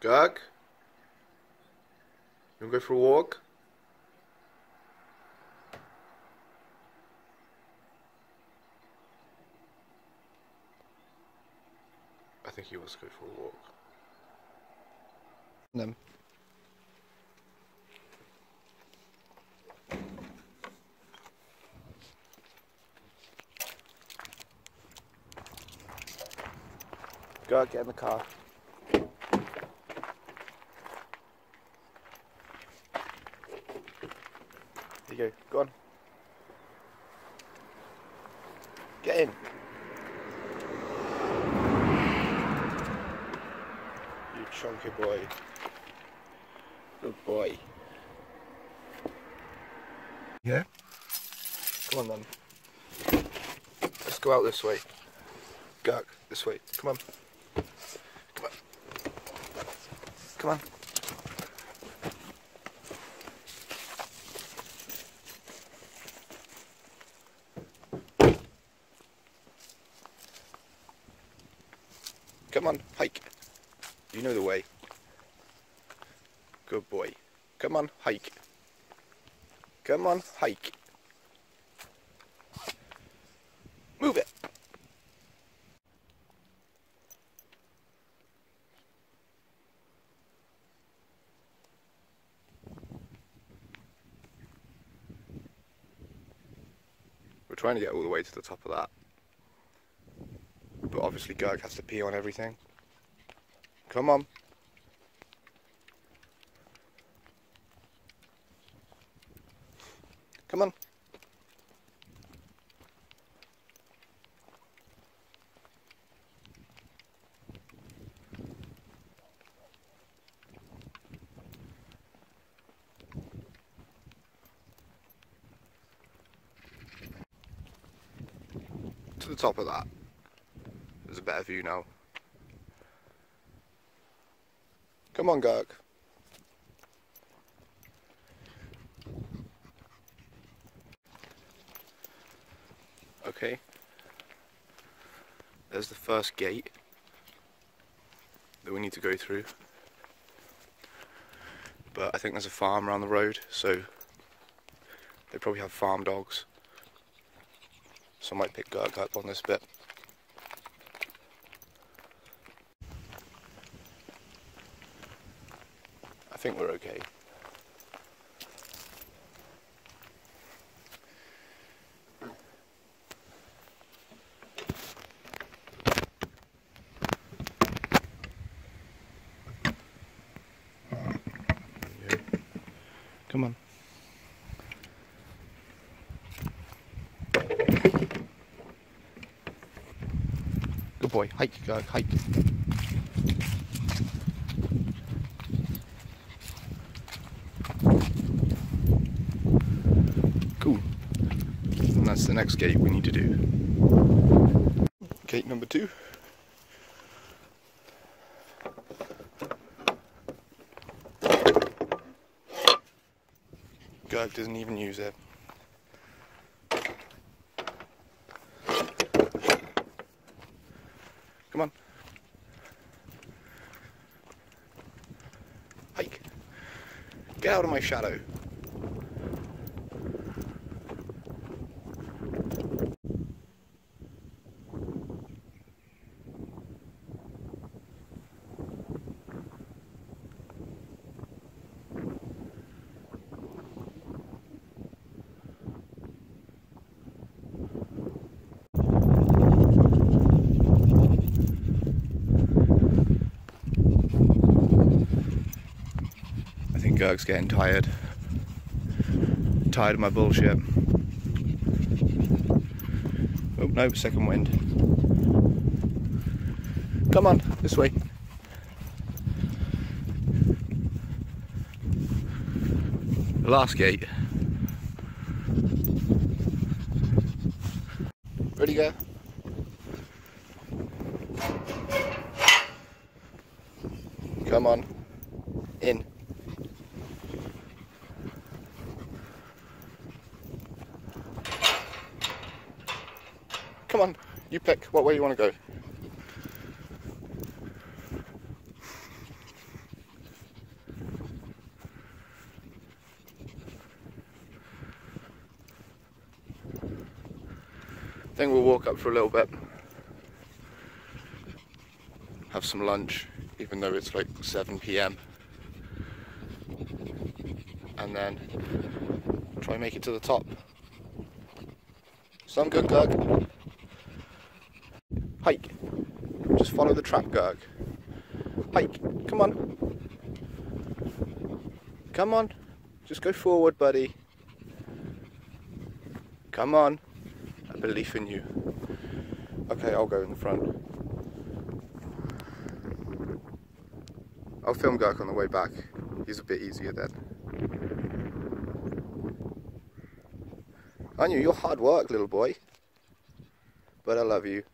Gherk? You wanna go for a walk? I think he wants to go for a walk. Them. Go get in the car. There you go. Go on. Get in. You chunky boy. Good boy. Yeah? Come on then. Let's go out this way. Gherk, this way. Come on. Come on. Come on. Come on, hike. You know the way. Good boy. Come on, hike. Come on, hike. Move it. We're trying to get all the way to the top of that. But obviously Gherk has to pee on everything. Come on. Come on. To the top of that. There's a better view now. Come on, Gherk. Okay. There's the first gate that we need to go through. But I think there's a farm around the road, so they probably have farm dogs. So I might pick Gherk up on this bit. Think we're okay. Come on. Good boy. Hike, go, hike. Cool. And that's the next gate we need to do. Gate number two. Guy doesn't even use it. Come on. Hike. Get out of my shadow. Gherk's getting tired. Tired of my bullshit. Oh no, second wind. Come on, this way. The last gate. Come on, you pick what way you want to go. I think we'll walk up for a little bit, have some lunch, even though it's like 7 p.m. And then try and make it to the top. Some good luck. Just follow the track, Gherk. Hike. Come on. Come on. Just go forward, buddy. Come on. I believe in you. Okay, I'll go in the front. I'll film Gherk on the way back. He's a bit easier then. I knew you're hard work, little boy. But I love you.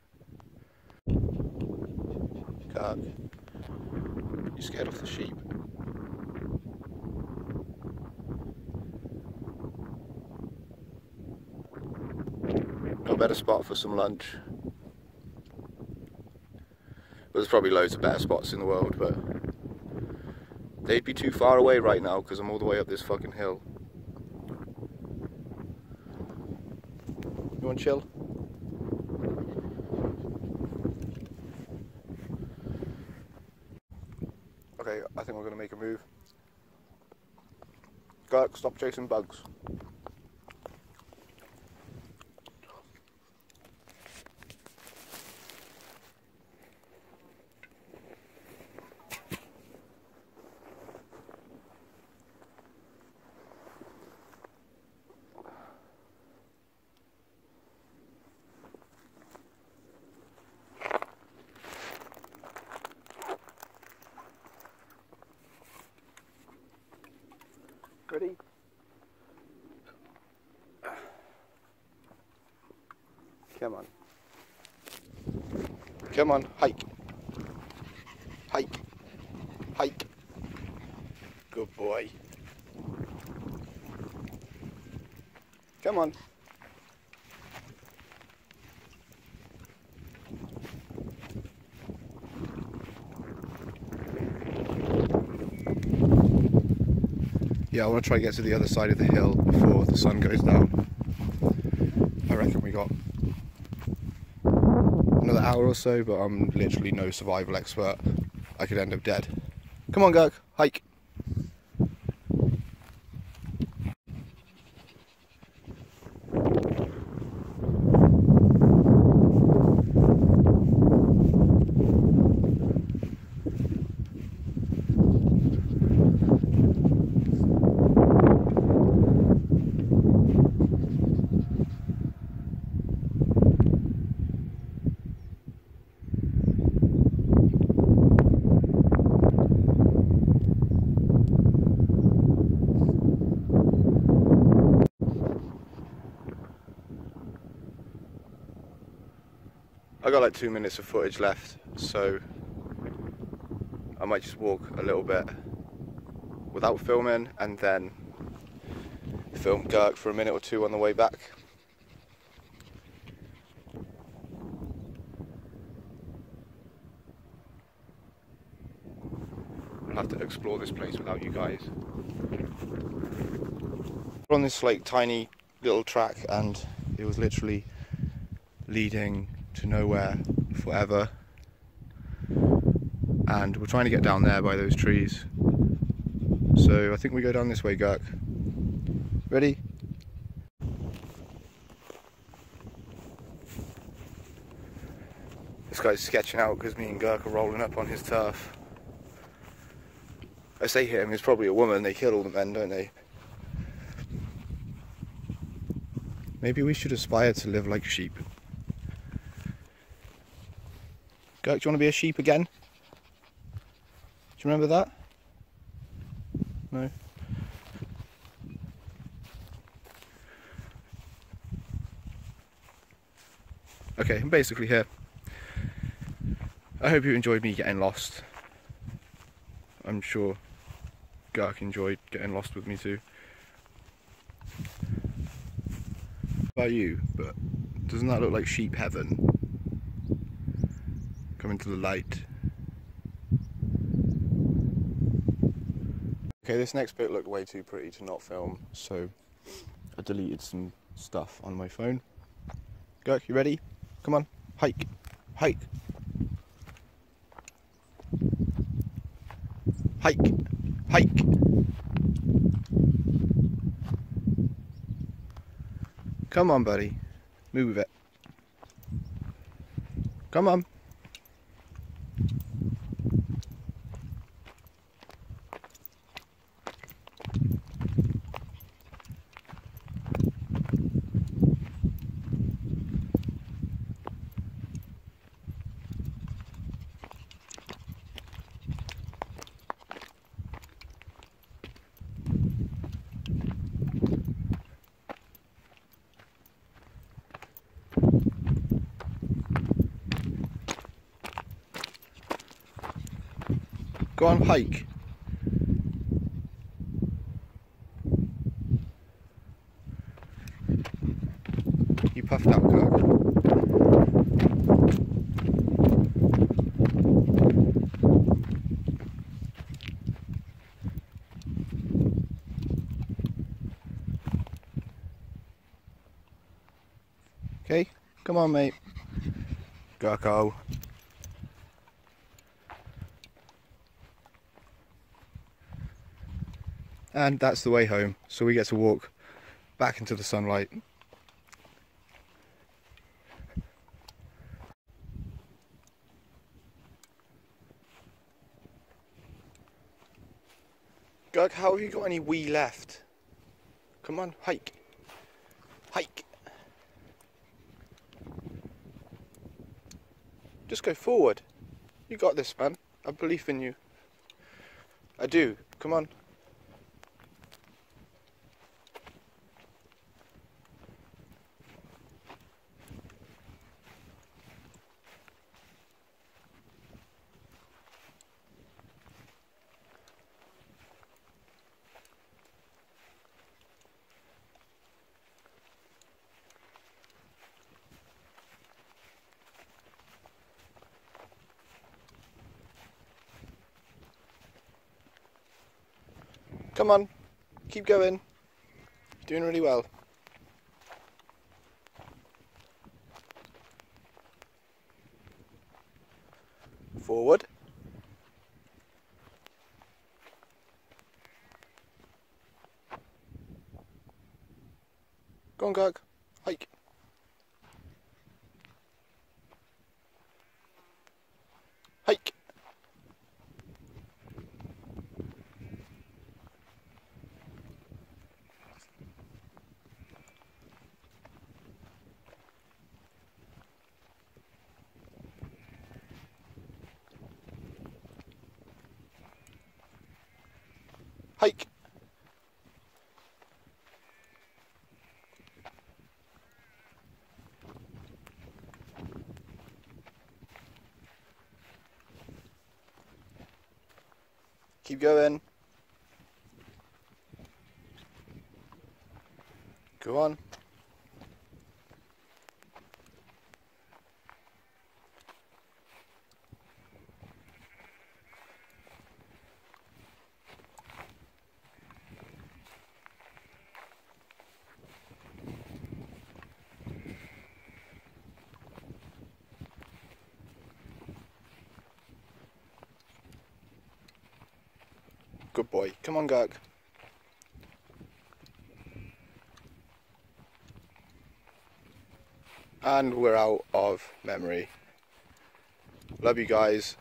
Gherk. You scared of the sheep? No better spot for some lunch. There's probably loads of better spots in the world, but they'd be too far away right now because I'm all the way up this fucking hill. You want to chill? Okay, I think we're going to make a move. Gherk, stop chasing bugs. Ready? Come on. Come on, hike. Hike. Hike. Good boy. Come on. Yeah, I want to try to get to the other side of the hill before the sun goes down. I reckon we got hour or so, but I'm literally no survival expert. I could end up dead. Come on, Gherk, hike. Like two minutes of footage left, so I might just walk a little bit without filming and then film Gherk for a minute or two on the way back. I'll have to explore this place without you guys. We're on this like tiny little track and it was literally leading to nowhere forever. And we're trying to get down there by those trees. So I think we go down this way, Gherk. Ready? This guy's sketching out because me and Gherk are rolling up on his turf. I say him, he's probably a woman, they kill all the men, don't they? Maybe we should aspire to live like sheep. Gherk, do you want to be a sheep again? Do you remember that? No? Okay, I'm basically here. I hope you enjoyed me getting lost. I'm sure Gherk enjoyed getting lost with me too. About you, but doesn't that look like sheep heaven? Coming to the light. Okay, this next bit looked way too pretty to not film, so I deleted some stuff on my phone. Go, you ready? Come on, hike, hike. Hike, hike. Come on, buddy. Move it. Come on. Go on hike. You puffed out, Gherk. Okay, come on, mate. Gurko. And that's the way home. So we get to walk back into the sunlight. Gherk, how have you got any wee left? Come on, hike. Hike. Just go forward. You got this, man. I believe in you. I do. Come on. Come on, keep going. You're doing really well. Forward. Go on. Hike. Hike. Hike. Keep going. Go on. Good boy. Come on, Gherk. And we're out of memory. Love you guys.